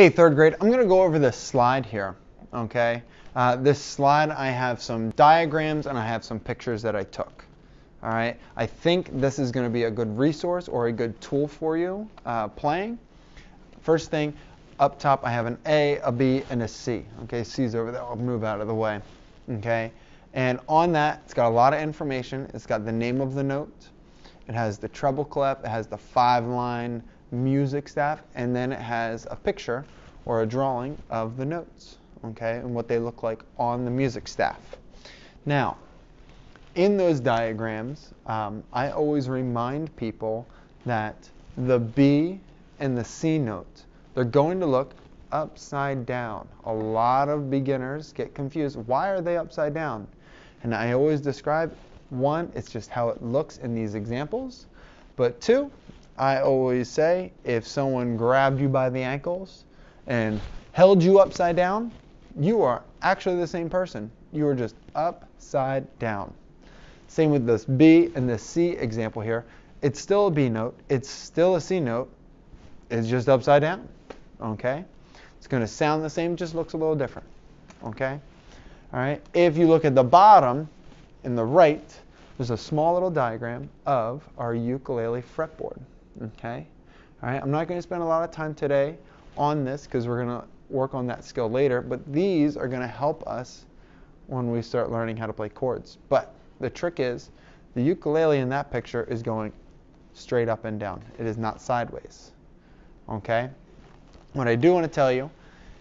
Hey, third grade, I'm going to go over this slide here, okay? Uh, this slide, I have some diagrams and I have some pictures that I took. All right, I think this is going to be a good resource or a good tool for you uh, playing. First thing, up top I have an A, a B, and a C. Okay, C's over there. I'll move out of the way. Okay, and on that, it's got a lot of information. It's got the name of the note. It has the treble clef. It has the five-line music staff, and then it has a picture or a drawing of the notes. Okay, and what they look like on the music staff. Now, in those diagrams, um, I always remind people that the B and the C note, they're going to look upside down. A lot of beginners get confused. Why are they upside down? And I always describe one, it's just how it looks in these examples. But two, I always say if someone grabbed you by the ankles and held you upside down, you are actually the same person. You are just upside down. Same with this B and the C example here. It's still a B note. It's still a C note. It's just upside down. Okay? It's going to sound the same, just looks a little different. Okay? All right? If you look at the bottom in the right, there's a small little diagram of our ukulele fretboard. Okay? All right? I'm not going to spend a lot of time today on this because we're going to work on that skill later, but these are going to help us when we start learning how to play chords. But the trick is the ukulele in that picture is going straight up and down. It is not sideways. Okay? What I do want to tell you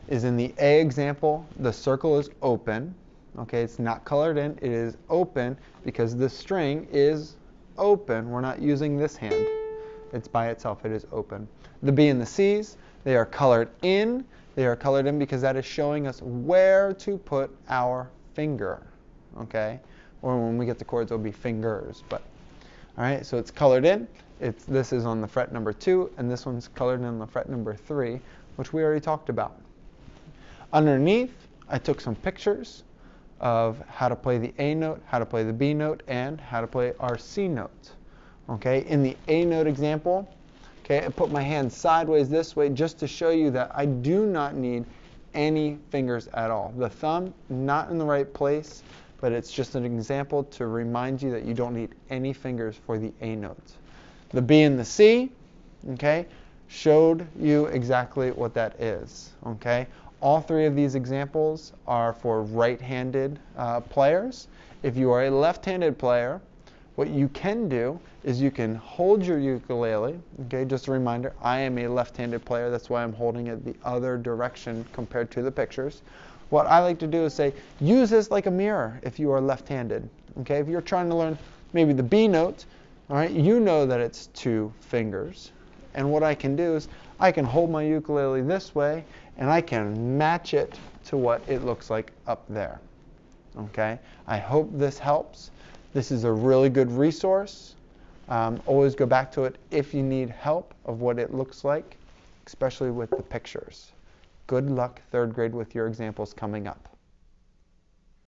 is in the A example, the circle is open. Okay, it's not colored in, it is open because the string is open. We're not using this hand. It's by itself, it is open. The B and the C's, they are colored in. They are colored in because that is showing us where to put our finger. Okay? or when we get the chords, it'll be fingers. But all right, so it's colored in. It's this is on the fret number two, and this one's colored in on the fret number three, which we already talked about. Underneath, I took some pictures of how to play the A note, how to play the B note, and how to play our C note. Okay, in the A note example, okay, I put my hand sideways this way just to show you that I do not need any fingers at all. The thumb not in the right place but it's just an example to remind you that you don't need any fingers for the A notes. The B and the C, okay, showed you exactly what that is, okay? All three of these examples are for right-handed uh, players. If you are a left-handed player, what you can do is you can hold your ukulele, okay, just a reminder, I am a left-handed player, that's why I'm holding it the other direction compared to the pictures. What I like to do is say, use this like a mirror if you are left-handed. Okay, if you're trying to learn maybe the B note, all right, you know that it's two fingers. And what I can do is I can hold my ukulele this way and I can match it to what it looks like up there. Okay, I hope this helps. This is a really good resource. Um, always go back to it if you need help of what it looks like, especially with the pictures. Good luck third grade with your examples coming up.